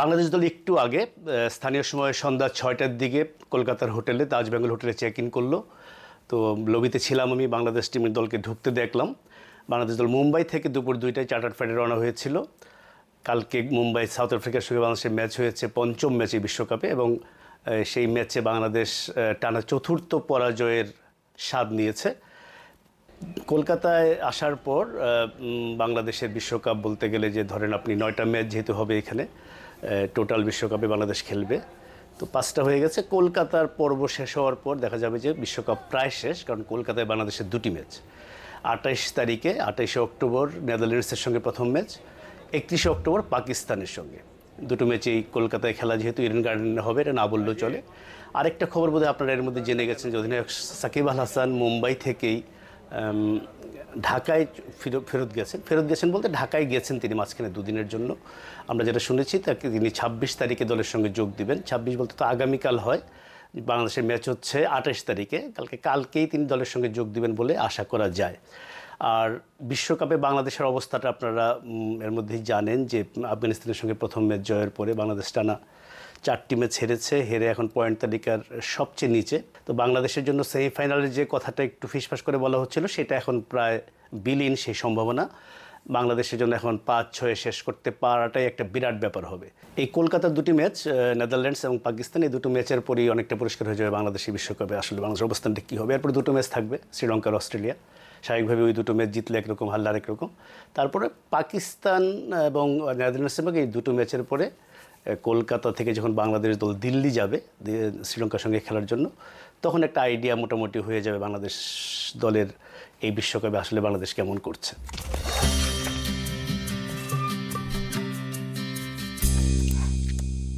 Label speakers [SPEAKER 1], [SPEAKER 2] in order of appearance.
[SPEAKER 1] বাংলাদেশ দল একটু আগে স্থানীয় সময় সন্ধ্যা ছয়টার দিকে কলকাতার হোটেলে তাজ বেঙ্গল হোটেলে চেক ইন করল। তো লবিতে ছিলাম আমি, বাংলাদেশ টিমের দলকে ঢুকতে দেখলাম। বাংলাদেশ দল মুম্বাই থেকে দুপুর দুইটায় চার্টার ফ্লাইটে রওনা হয়েছিল। কালকে মুম্বাই, সাউথ আফ্রিকার সঙ্গে বাংলাদেশের ম্যাচ হয়েছে, পঞ্চম ম্যাচে বিশ্বকাপে এবং সেই ম্যাচে বাংলাদেশ টানা চতুর্থ পরাজয়ের স্বাদ নিয়েছে। কলকাতায় আসার পর বাংলাদেশের বিশ্বকাপ বলতে গেলে যে ধরেন আপনি নয়টা ম্যাচ যেহেতু হবে এখানে টোটাল বিশ্বকাপে বাংলাদেশ খেলবে। তো পাঁচটা হয়ে গেছে। কলকাতার পর্ব শেষ হওয়ার পর দেখা যাবে যে বিশ্বকাপ প্রায় শেষ, কারণ কলকাতায় বাংলাদেশের দুটি ম্যাচ। আঠাইশ তারিখে, আঠাইশে অক্টোবর নেদারল্যান্ডসের সঙ্গে প্রথম ম্যাচ, একত্রিশে অক্টোবর পাকিস্তানের সঙ্গে। দুটো ম্যাচেই কলকাতায় খেলা, যেহেতু ইডেন গার্ডেনে হবে, এটা না বললেও চলে। আরেকটা খবর বোধহয় আপনারা এর মধ্যে জেনে গেছেন যে অধিনায়ক সাকিব আল হাসান মুম্বাই থেকেই ঢাকায় ফেরত গেছেন। ফেরত গেছেন বলতে ঢাকায় গেছেন তিনি মাঝখানে দুদিনের জন্য। আমরা যেটা শুনেছি তাকে তিনি ছাব্বিশ তারিখে দলের সঙ্গে যোগ দিবেন। ছাব্বিশ বলতে তো আগামীকাল হয়। বাংলাদেশের ম্যাচ হচ্ছে আঠাশ তারিখে। কালকে, কালকেই তিনি দলের সঙ্গে যোগ দিবেন বলে আশা করা যায়। আর বিশ্বকাপে বাংলাদেশের অবস্থাটা আপনারা এর মধ্যেই জানেন যে আফগানিস্তানের সঙ্গে প্রথম ম্যাচ জয়ের পরে বাংলাদেশ টানা চারটি ম্যাচ হেরেছে হেরে এখন পয়েন্ট তালিকার সবচেয়ে নিচে। তো বাংলাদেশের জন্য সেমিফাইনালের যে কথাটা একটু ফিসফাস করে বলা হচ্ছিল, সেটা এখন প্রায় বিলীন সেই সম্ভাবনা। বাংলাদেশের জন্য এখন পাঁচ ছয়ে শেষ করতে পারাটাই একটা বিরাট ব্যাপার হবে। এই কলকাতার দুটি ম্যাচ নেদারল্যান্ডস এবং পাকিস্তান এই দুটো ম্যাচের পরেই অনেকটা পরিষ্কার হয়ে যাবে বাংলাদেশি বিশ্বকাপে। আসলে বাংলাদেশের অবস্থানটা কী হবে? এরপরে দুটো ম্যাচ থাকবে শ্রীলঙ্কার অস্ট্রেলিয়া। স্বাভাবিকভাবে ওই দুটো ম্যাচ জিতলে একরকম, হারলে আরেক রকম। তারপরে পাকিস্তান এবং নেদারল্যান্ডসের এই দুটো ম্যাচের পরে কলকাতা থেকে যখন বাংলাদেশ দল দিল্লি যাবে শ্রীলঙ্কার সঙ্গে খেলার জন্য, তখন একটা আইডিয়া মোটামুটি হয়ে যাবে বাংলাদেশ দলের এই বিশ্বকাপে আসলে বাংলাদেশ কেমন করছে।